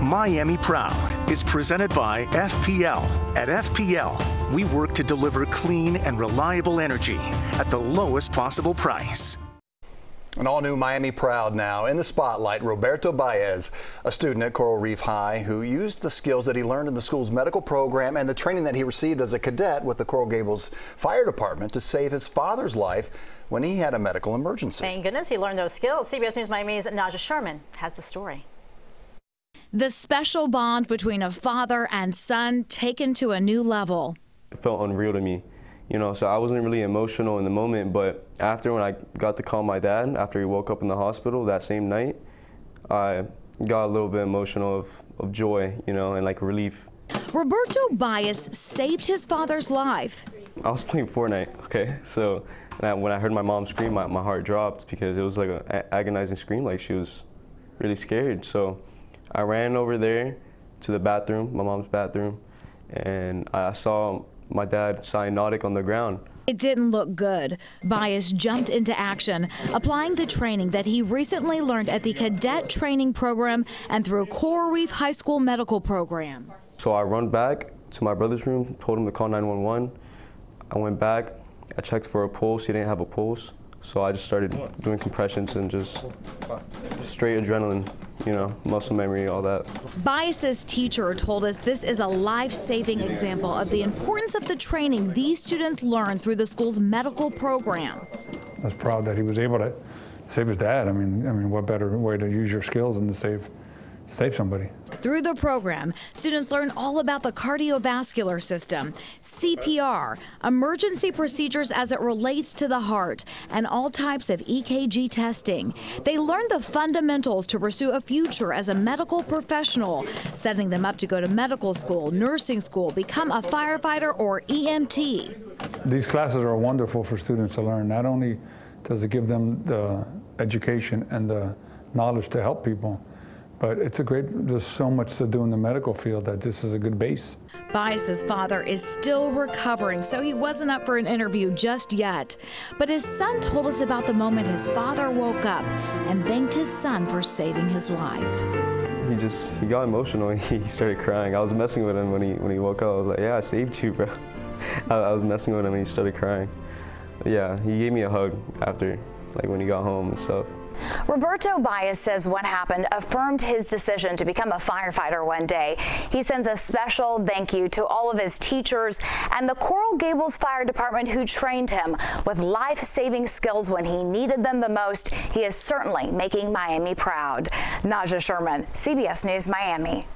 Miami Proud is presented by FPL. At FPL, we work to deliver clean and reliable energy at the lowest possible price. An all new Miami Proud now. In the spotlight, Roberto Baez, a student at Coral Reef High who used the skills that he learned in the school's medical program and the training that he received as a cadet with the Coral Gables Fire Department to save his father's life when he had a medical emergency. Thank goodness he learned those skills. CBS News Miami's Najahe Sherman has the story. The special bond between a father and son taken to a new level. It felt unreal to me you know, so I wasn't really emotional in the moment, but after when I got to call my dad after he woke up in the hospital that same night, I got a little bit emotional of, of joy, you know, and like relief. Roberto Baez saved his father's life. I was playing Fortnite, okay, so I, when I heard my mom scream, my, my heart dropped because it was like an agonizing scream, like she was really scared. So I ran over there to the bathroom, my mom's bathroom, and I saw my dad cyanotic on the ground. It didn't look good. Baez jumped into action, applying the training that he recently learned at the cadet training program and through Coral Reef High School medical program. So I run back to my brother's room, told him to call 911. I went back, I checked for a pulse, he didn't have a pulse. So I just started doing compressions and just straight adrenaline, you know, muscle memory, all that. Baez's teacher told us this is a life-saving example of the importance of the training these students learn through the school's medical program. I was proud that he was able to save his dad. I mean, I mean, what better way to use your skills than to save save somebody. Through the program, students learn all about the cardiovascular system, CPR, emergency procedures as it relates to the heart, and all types of EKG testing. They learn the fundamentals to pursue a future as a medical professional, setting them up to go to medical school, nursing school, become a firefighter or EMT. These classes are wonderful for students to learn. Not only does it give them the education and the knowledge to help people, but it's a great, there's so much to do in the medical field that this is a good base. Baez's father is still recovering, so he wasn't up for an interview just yet. But his son told us about the moment his father woke up and thanked his son for saving his life. He just, he got emotional. He started crying. I was messing with him when he, when he woke up. I was like, yeah, I saved you, bro. I, I was messing with him and he started crying. Yeah, he gave me a hug after, like when he got home and stuff. Roberto Baez says what happened affirmed his decision to become a firefighter one day. He sends a special thank you to all of his teachers and the Coral Gables Fire Department who trained him with life-saving skills when he needed them the most. He is certainly making Miami proud. Najahe Sherman, CBS News, Miami.